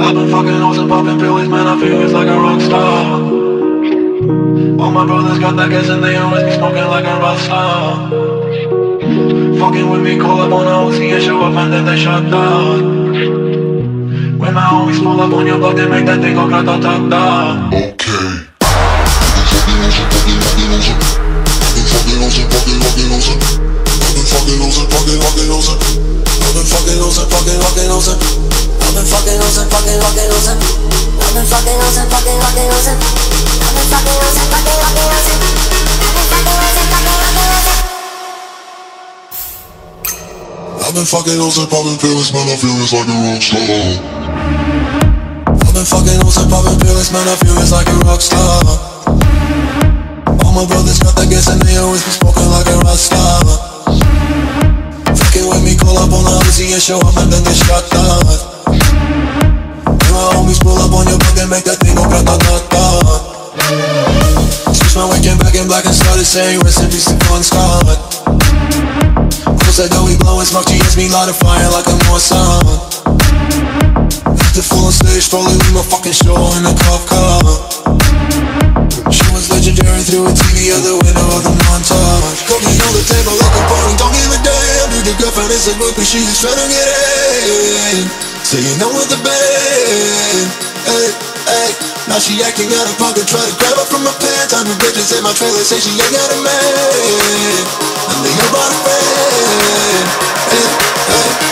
I've been fucking hoes and popping pills, man, I feel it's like a rock star All my brothers got that gas and they always be smoking like a rock star Fucking with me, call up on a OC and show up and then they shut down When my homies pull up on your block, they make that thing go grata-ta-ta Okay. Fucking losing, fucking losing, fucking fucking losing, I've been fucking losing, fucking fucking losing. Fucking losing, fucking fucking losing. I've been fucking losing, fucking fucking losing. I've been fucking losing, fucking fucking losing. I've been fucking losing, fucking fucking losing. I've been fucking losing, popping pills, man, I feel it's like a rock star. I've been fucking and popping pills, man, I feel it's like a rock star All my brothers got that gas and they always be smoking like a rock star Fucking with me, call up on the Uzi and show up and then they shut down in black and started saying peace to Bon Scott Close that door, we blowing smoke, she hits me light a fire like a Mossad the full on stage, probably leave my fucking show in a cop car She was legendary through a TV out the window of the montage. Cooking on the table like a party, don't give a damn. Dude, your girlfriend is a groupie, she just to get in. So you know what the band Hey, hey. Now she acting out of pocket, try to grab my trailer, say she ain't got a man. They about a friend. Hey, hey.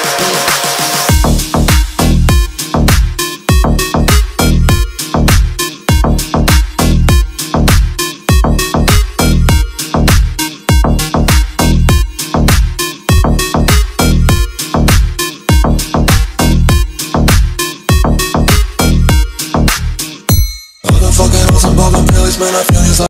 Man, I feel it's like